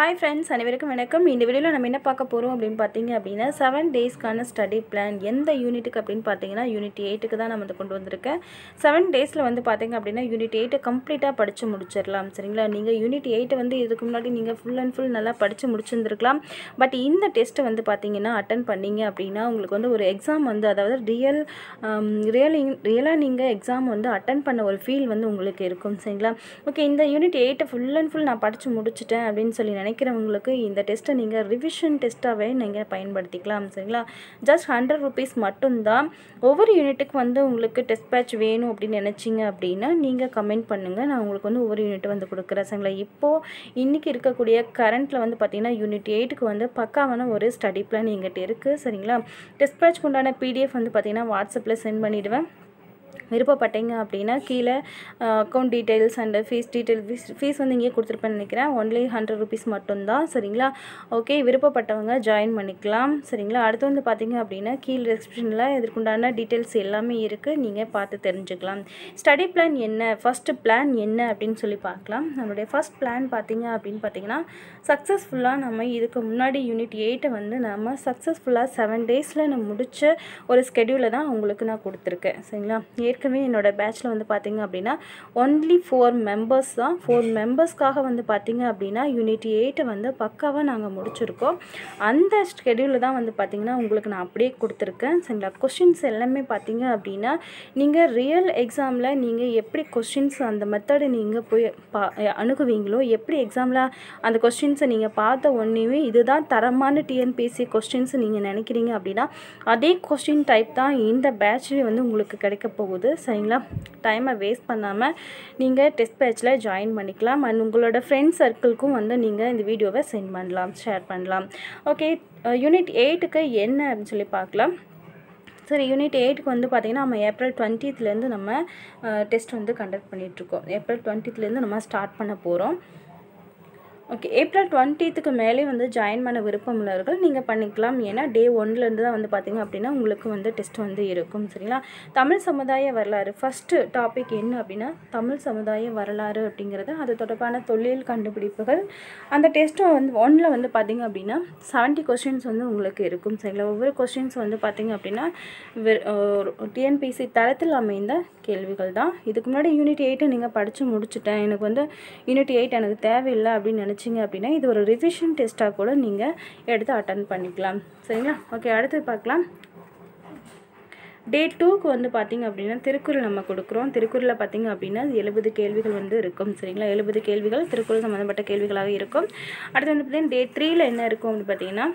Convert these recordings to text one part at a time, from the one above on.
Hi friends அனைவருக்கும் வணக்கம். இந்த வீடியோவில் நம்ம என்ன பார்க்க போகிறோம் அப்படின்னு பார்த்தீங்க அப்படின்னா செவன் டேஸ்க்கான ஸ்டடி பிளான் எந்த யூனிட்டுக்கு அப்படின்னு பார்த்தீங்கன்னா யூனிட் எயிட்டுக்கு தான் நம்ம வந்து கொண்டு வந்திருக்கேன். செவன் டேஸில் வந்து பார்த்தீங்க அப்படின்னா யூனிட் எயிட்டை கம்ப்ளீட்டாக படித்து முடிச்சிடலாம். சரிங்களா? நீங்கள் யூனிட் எயிட்டை வந்து இதுக்கு முன்னாடி நீங்கள் ஃபுல் அண்ட் ஃபுல் நல்லா படித்து முடிச்சிருந்துருக்கலாம். பட் இந்த டெஸ்ட்டை வந்து பார்த்தீங்கன்னா அட்டன் பண்ணீங்க அப்படின்னா உங்களுக்கு வந்து ஒரு எக்ஸாம் வந்து அதாவது ரியல் ரியலிங் ரியலாக நீங்கள் எக்ஸாம் வந்து அட்டன் பண்ண ஒரு ஃபீல் வந்து உங்களுக்கு இருக்கும். சரிங்களா? ஓகே இந்த யூனிட் எயிட்டை ஃபுல் அண்ட் ஃபுல் நான் படித்து முடிச்சிட்டேன் அப்படின்னு சொல்லி நினைக்கிறவங்களுக்கு இந்த டெஸ்ட்டை நீங்கள் ரிவிஷன் டெஸ்ட்டாகவே நீங்கள் பயன்படுத்திக்கலாம் சரிங்களா? ஜஸ்ட் ஹண்ட்ரட் ருபீஸ் மட்டும்தான். ஒவ்வொரு யூனிட்டுக்கு வந்து உங்களுக்கு டெஸ்ட் பேட்ச் வேணும் அப்படின்னு நினச்சிங்க அப்படின்னா நீங்கள் கமெண்ட் பண்ணுங்கள் நான் உங்களுக்கு வந்து ஒவ்வொரு யூனிட் வந்து கொடுக்குறேன் சரிங்களா? இப்போது இன்றைக்கி இருக்கக்கூடிய கரண்ட்டில் வந்து பார்த்திங்கன்னா யூனிட் எயிட்டுக்கு வந்து பக்காவான ஒரு ஸ்டடி பிளான் எங்கிட்ட இருக்குது சரிங்களா? டெஸ்ட் பேட்ச்க்கு உண்டான பிடிஎஃப் வந்து பார்த்திங்கன்னா வாட்ஸ்அப்பில் சென்ட் பண்ணிவிடுவேன் விருப்பப்பட்டீங்க அப்படின்னா கீழே account details and fees detail fees fees வந்து இங்கே கொடுத்துருப்பேன்னு நினைக்கிறேன். ஒன்லி ஹண்ட்ரட் ருபீஸ் மட்டும்தான். சரிங்களா? ஓகே விருப்பப்பட்டவங்க ஜாயின் பண்ணிக்கலாம். சரிங்களா? அடுத்து வந்து பார்த்தீங்க அப்படின்னா கீழே டிஸ்கிரிப்ஷனில் இதற்குண்டான டீட்டெயில்ஸ் எல்லாமே இருக்குது நீங்கள் பார்த்து தெரிஞ்சுக்கலாம். ஸ்டடி பிளான் என்ன? ஃபஸ்ட்டு பிளான் என்ன அப்படின்னு சொல்லி பார்க்கலாம். நம்மளுடைய ஃபஸ்ட் பிளான் பார்த்தீங்க அப்படின்னு பார்த்தீங்கன்னா சக்ஸஸ்ஃபுல்லாக நம்ம இதுக்கு முன்னாடி யூனிட் எயிட்டை வந்து நம்ம சக்ஸஸ்ஃபுல்லாக செவன் டேஸில் நம்ம முடித்த ஒரு ஸ்கெடியூலை தான் உங்களுக்கு நான் கொடுத்துருக்கேன். சரிங்களா? ஏற்கனவே என்னோடய பேட்சில் வந்து பார்த்திங்க அப்படின்னா ஒன்லி ஃபோர் மெம்பர்ஸ் தான். ஃபோர் மெம்பர்ஸ்க்காக வந்து பார்த்திங்க அப்படின்னா யூனிட் எயிட்டை வந்து பக்காவாக நாங்கள் முடிச்சிருக்கோம். அந்த ஸ்கெடியூலில் தான் வந்து பார்த்திங்கன்னா உங்களுக்கு நான் அப்படியே கொடுத்துருக்கேன். சரிங்களா? கொஷின்ஸ் எல்லாமே பார்த்திங்க அப்படின்னா நீங்கள் ரியல் எக்ஸாமில் நீங்கள் எப்படி கொஷின்ஸ் அந்த மெத்தடு நீங்கள் போய் பா அணுகுவீங்களோ எப்படி எக்ஸாமில் அந்த கொஸ்டின்ஸை நீங்கள் பார்த்த ஒன்றையுமே இதுதான் தரமான டிஎன்பிஎஸ்சி கொஸ்டின்ஸ் நீங்கள் நினைக்கிறீங்க அப்படின்னா அதே கொஸ்டின் டைப் தான் இந்த பேட்ச்லேயே வந்து உங்களுக்கு கிடைக்க போகுது. சரிங்களா? டைமை வேஸ்ட் பண்ணாமல் நீங்கள் டெஸ்ட் பேட்சில் ஜாயின் பண்ணிக்கலாம். அண்ட் உங்களோட ஃப்ரெண்ட்ஸ் சர்க்கிள்க்கும் வந்து நீங்கள் இந்த வீடியோவை சென்ட் பண்ணலாம் ஷேர் பண்ணலாம். ஓகே யூனிட் எயிட்டுக்கு என்ன அப்படின்னு சொல்லி பார்க்கலாம். சரி யூனிட் எயிட்டுக்கு வந்து பார்த்திங்கன்னா நம்ம ஏப்ரல் டுவெண்ட்டித்துலேருந்து நம்ம டெஸ்ட் வந்து கண்டக்ட் பண்ணிகிட்ருக்கோம் ஏப்ரல் டுவெண்ட்டித்துலேருந்து நம்ம ஸ்டார்ட் பண்ண போகிறோம் ஓகே ஏப்ரல் டுவெண்ட்டீத்துக்கு மேலே வந்து ஜாயின் பண்ண விருப்பம் உள்ளவர்கள் நீங்கள் பண்ணிக்கலாம். ஏன்னா டே ஒன்லேருந்து தான் வந்து பார்த்திங்க அப்படின்னா உங்களுக்கு வந்து டெஸ்ட் வந்து இருக்கும். சரிங்களா? தமிழ் சமுதாய வரலாறு. ஃபஸ்ட்டு டாபிக் என்ன அப்படின்னா தமிழ் சமுதாய வரலாறு அப்படிங்கிறது. அது தொடர்பான தொழில் கண்டுபிடிப்புகள். அந்த டெஸ்ட்டும் வந்து ஒன்றில் வந்து பார்த்திங்க அப்படின்னா செவன்ட்டி கொஸ்டின்ஸ் வந்து உங்களுக்கு இருக்கும். சரிங்களா? ஒவ்வொரு கொஸ்டின்ஸ் வந்து பார்த்திங்க அப்படின்னா டிஎன்பிசி தரத்தில் அமைந்த கேள்விகள் தான். இதுக்கு முன்னாடி யூனிட் எயிட்டை நீங்கள் படித்து முடிச்சுட்டேன். எனக்கு வந்து யூனிட் எயிட் எனக்கு தேவையில்லை அப்படின்னு நினச்சி வச்சிங்க அப்படின்னா இது ஒரு ரிவிஷன் டெஸ்ட்டாக கூட நீங்கள் எடுத்து அட்டன் பண்ணிக்கலாம். சரிங்களா? ஓகே அடுத்து பார்க்கலாம். டே டூக்கு வந்து பார்த்திங்க அப்படின்னா திருக்குறள் நம்ம கொடுக்குறோம். திருக்குறளில் பார்த்திங்க அப்படின்னா எழுபது கேள்விகள் வந்து இருக்கும். சரிங்களா? எழுபது கேள்விகள் திருக்குறள் சம்மந்தப்பட்ட கேள்விகளாக இருக்கும். அடுத்து வந்து பார்த்திங்கன்னா டே த்ரீயில் என்ன இருக்கும் அப்படின்னு பார்த்தீங்கன்னா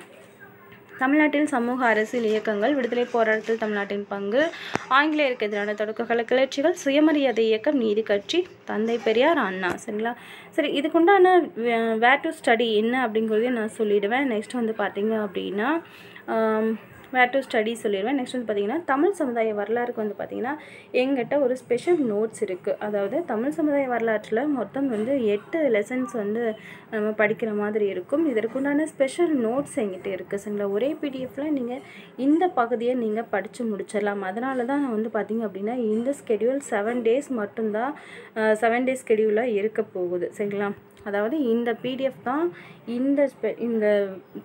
தமிழ்நாட்டில் சமூக அரசியல் இயக்கங்கள் விடுதலை போராட்டத்தில் தமிழ்நாட்டின் பங்கு ஆங்கிலேயருக்கு எதிரான தொடக்க கிளர்ச்சிகள் சுயமரியாதை இயக்கம் நீதி கட்சி தந்தை பெரியார் அண்ணா சரிங்களா? சரி இதுக்குண்டான வேர் டு ஸ்டடி என்ன அப்படிங்கிறதையும் நான் சொல்லிவிடுவேன் நெக்ஸ்ட் வந்து பார்த்திங்க அப்படின்னா வேர் டு ஸ்டடி சொல்லிடுவேன் நெக்ஸ்ட் வந்து பார்த்திங்கன்னா தமிழ் சமுதாய வரலாறுக்கு வந்து பார்த்திங்கன்னா எங்கிட்ட ஒரு ஸ்பெஷல் நோட்ஸ் இருக்குது அதாவது தமிழ் சமுதாய வரலாற்றில் மொத்தம் வந்து எட்டு லெசன்ஸ் வந்து நம்ம படிக்கிற மாதிரி இருக்கும். இதற்குண்டான ஸ்பெஷல் நோட்ஸ் எங்கிட்ட இருக்குது சரிங்களா ஒரே பிடிஎஃப்பில் நீங்கள் இந்த பகுதியை நீங்கள் படித்து முடிச்சிடலாம். அதனால தான் நான் வந்து பார்த்திங்க அப்படின்னா இந்த ஸ்கெடியூல் செவன் டேஸ் மட்டும்தான் செவன் டேஸ் ஸ்கெடியூலாக இருக்க போகுது. சரிங்களா? அதாவது இந்த பிடிஎஃப் தான் இந்த ஸ்பெ இந்த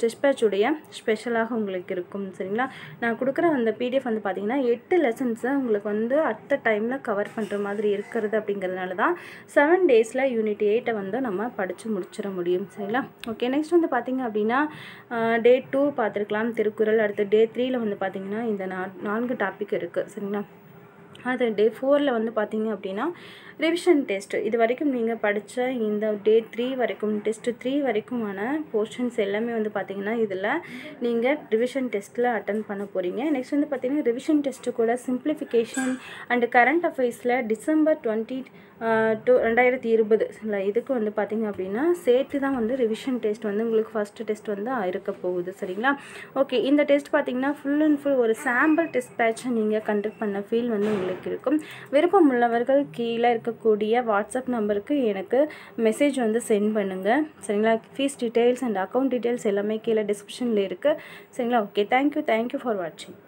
டிஸ்பேச்சுடைய ஸ்பெஷலாக உங்களுக்கு இருக்கும். சரிங்களா? நான் கொடுக்குற அந்த பிடிஎஃப் வந்து பார்த்திங்கன்னா எட்டு லெசன்ஸை உங்களுக்கு வந்து அட் டைமில் கவர் பண்ணுற மாதிரி இருக்கிறது அப்படிங்கிறதுனால தான் செவன் டேஸில் யூனிட் எயிட்டை வந்து நம்ம படித்து முடிச்சிட முடியும். சரிங்களா? ஓகே நெக்ஸ்ட் வந்து பார்த்திங்க அப்படின்னா டே டூ பார்த்துருக்கலாம் திருக்குறள். அடுத்து டே த்ரீயில் வந்து பார்த்திங்கன்னா இந்த நான்கு டாபிக் இருக்குது சரிங்களா? அது டே ஃபோரில் வந்து பார்த்திங்க அப்படின்னா ரிவிஷன் டெஸ்ட் இது வரைக்கும் நீங்கள் படித்த இந்த டே த்ரீ வரைக்கும் டெஸ்ட்டு த்ரீ வரைக்குமான போர்ஷன்ஸ் எல்லாமே வந்து பார்த்திங்கன்னா இதில் நீங்கள் ரிவிஷன் டெஸ்ட்டில் அட்டன் பண்ண போகிறீங்க நெக்ஸ்ட் வந்து பார்த்திங்கன்னா ரிவிஷன் டெஸ்ட்டு கூட சிம்பிளிஃபிகேஷன் அண்டு கரண்ட் அஃபேர்ஸில் டிசம்பர் டுவெண்ட்டி டூ ரெண்டாயிரத்தி இருபது. இல்லை இதுக்கு வந்து பார்த்திங்க அப்படின்னா சேர்த்து தான் வந்து ரிவிஷன் டெஸ்ட் வந்து உங்களுக்கு ஃபஸ்ட்டு டெஸ்ட் வந்து இருக்க போகுது. சரிங்களா? ஓகே இந்த டெஸ்ட் பார்த்திங்கன்னா ஃபுல் அண்ட் ஃபுல் ஒரு சாம்பிள் டெஸ்ட் பேட்சை நீங்கள் கண்டக்ட் பண்ண ஃபீல் வந்து உங்களுக்கு உங்களுக்கு இருக்கும். விருப்பம் உள்ளவர்கள் கீழே இருக்கக்கூடிய வாட்ஸ்அப் நம்பருக்கு எனக்கு மெசேஜ் வந்து சென்ட் பண்ணுங்கள் சரிங்களா? Fees details and account details எல்லாமே கீழே டிஸ்கிரிப்ஷனில் இருக்குது சரிங்களா? ஓகே தேங்க்யூ தேங்க்யூ ஃபார் வாட்சிங்